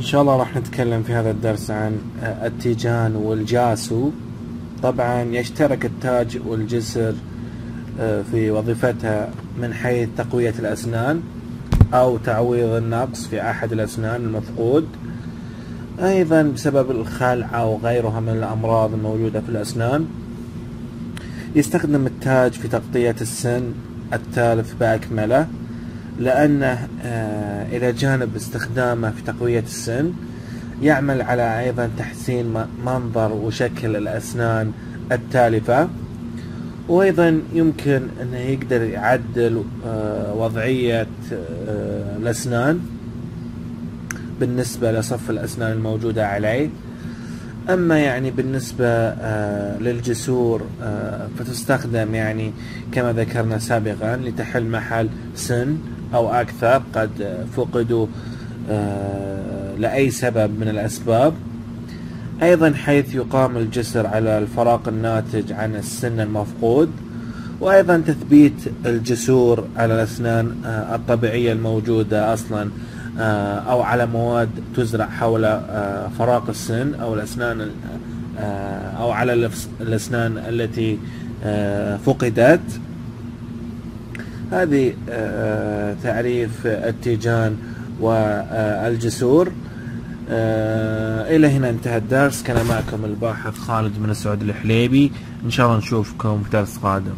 إن شاء الله راح نتكلم في هذا الدرس عن التيجان والجاسو. طبعا يشترك التاج والجسر آه، في وظيفتها من حيث تقوية الأسنان أو تعويض النقص في أحد الأسنان المفقود. أيضا بسبب الخلع أو غيرها من الأمراض الموجودة في الأسنان يستخدم التاج في تغطية السن التالف بأكمله. لأنه آه، إلى جانب استخدامه في تقوية السن يعمل على أيضا تحسين منظر وشكل الأسنان التالفة. وأيضا يمكن أنه يقدر يعدل آه، وضعية آه، الأسنان بالنسبة لصف الأسنان الموجودة عليه. أما يعني بالنسبة للجسور فتستخدم يعني كما ذكرنا سابقا لتحل محل سن. أو أكثر قد فقدوا آه، لأي سبب من الأسباب. أيضا حيث يقام الجسر على الفراغ الناتج عن السن المفقود وأيضا تثبيت الجسور على الأسنان الطبيعية الموجودة أصلا آه، أو على مواد تزرع حول آه، فراغ السن أو الأسنان آه، أو على الأسنان التي فقدت. هذه تعريف التيجان والجسور. إلى هنا انتهى الدرس. كان معكم الباحث خالد من السعود الحليبي. إن شاء الله نشوفكم في درس قادم.